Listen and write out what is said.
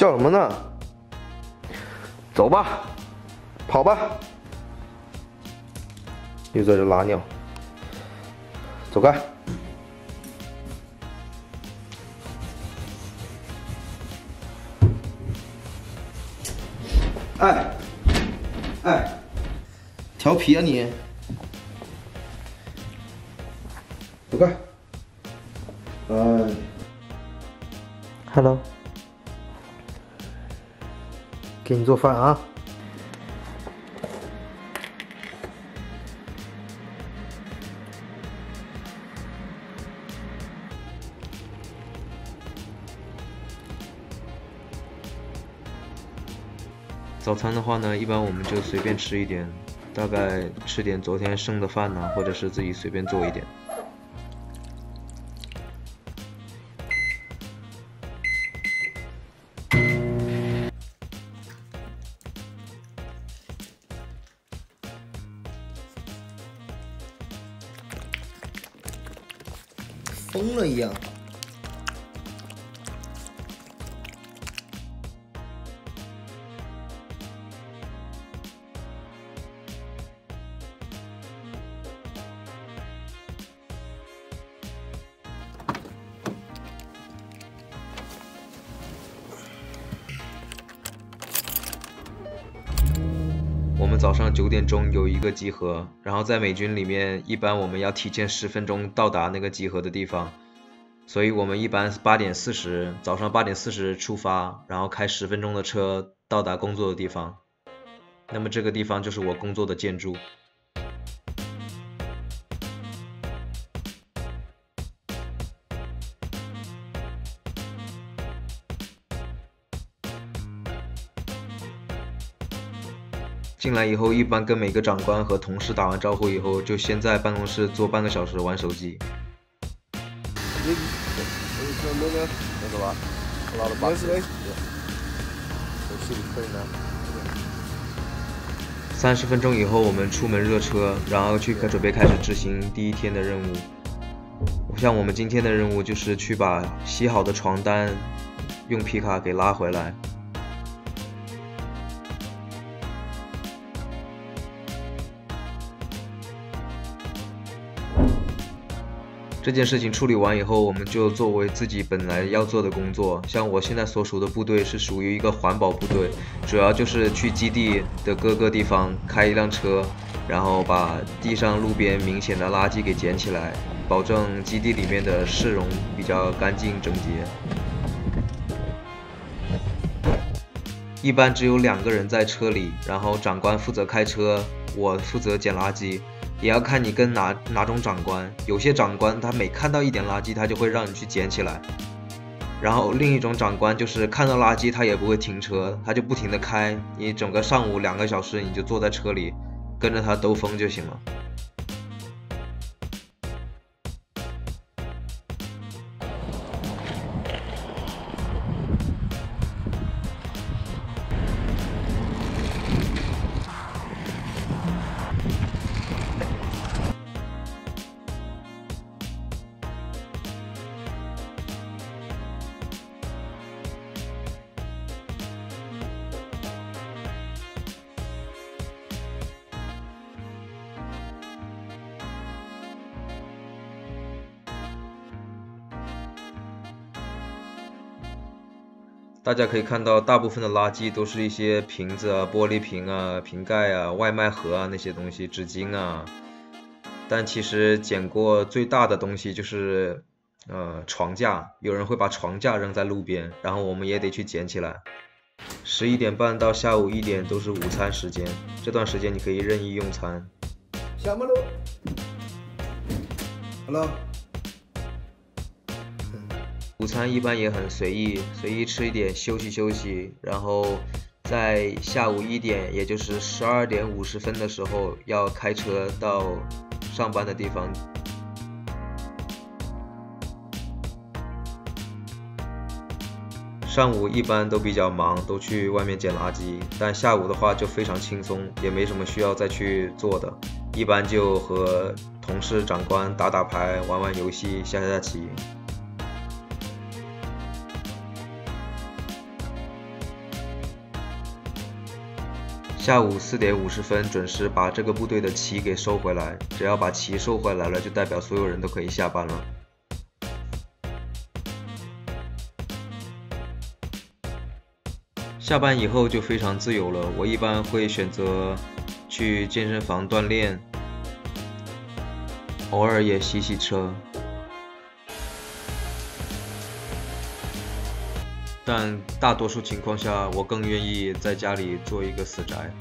叫什么呢？走吧，跑吧，又在这拉尿，走开！哎，哎，调皮啊你！走开！哎，Hello，给你做饭啊。早餐的话呢，一般我们就随便吃一点，大概吃点昨天剩的饭呢，或者是自己随便做一点。疯了一样。我们早上九点钟有一个集合，然后在美军里面，一般我们要提前十分钟到达那个集合的地方，所以我们一般八点四十，早上八点四十出发，然后开十分钟的车到达工作的地方。那么这个地方就是我工作的建筑。进来以后，一般跟每个长官和同事打完招呼以后，就先在办公室坐半个小时玩手机。三十分钟以后，我们出门热车，然后去准备开始执行第一天的任务。像我们今天的任务就是去把洗好的床单用皮卡给拉回来。这件事情处理完以后，我们就作为自己本来要做的工作。像我现在所属的部队是属于一个环保部队，主要就是去基地的各个地方开一辆车，然后把地上路边明显的垃圾给捡起来，保证基地里面的市容比较干净整洁。一般只有两个人在车里，然后长官负责开车，我负责捡垃圾。也要看你跟哪哪种长官，有些长官他每看到一点垃圾，他就会让你去捡起来。然后另一种长官就是看到垃圾他也不会停车，他就不停的开，你整个上午两个小时你就坐在车里，跟着他兜风就行了。大家可以看到，大部分的垃圾都是一些瓶子啊、玻璃瓶啊、瓶盖啊、外卖盒啊那些东西、纸巾啊。但其实捡过最大的东西就是，呃，床架。有人会把床架扔在路边，然后我们也得去捡起来。十一点半到下午一点都是午餐时间，这段时间你可以任意用餐。下么喽？Hello。午餐一般也很随意，随意吃一点，休息休息，然后在下午一点，也就是十二点五十分的时候，要开车到上班的地方。上午一般都比较忙，都去外面捡垃圾，但下午的话就非常轻松，也没什么需要再去做的，一般就和同事、长官打打牌、玩玩游戏、下下棋。下午四点五十分准时把这个部队的旗给收回来。只要把旗收回来了，就代表所有人都可以下班了。下班以后就非常自由了。我一般会选择去健身房锻炼，偶尔也洗洗车。但大多数情况下，我更愿意在家里做一个死宅。